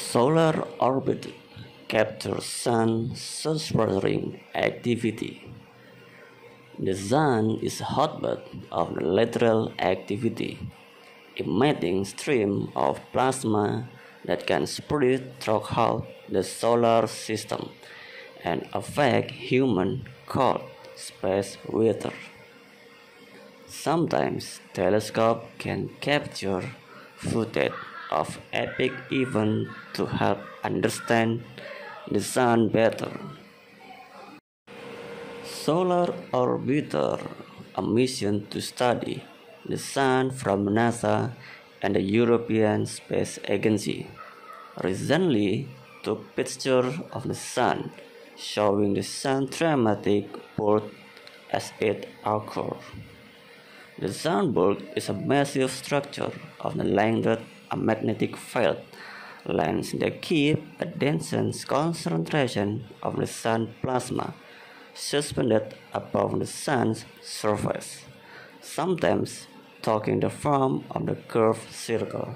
Solar orbit captures sun surface activity. The sun is hotbed of the lateral activity, emitting stream of plasma that can spread throughout the solar system and affect human cold space weather. Sometimes telescope can capture footage of epic event to help understand the sun better. Solar Orbiter, a mission to study the sun from NASA and the European Space Agency, recently took pictures of the sun, showing the sun's dramatic birth as it occurred. The sunburst is a massive structure of the length a magnetic field lines that keep a dense concentration of the sun plasma suspended above the sun's surface, sometimes taking the form of the curved circle.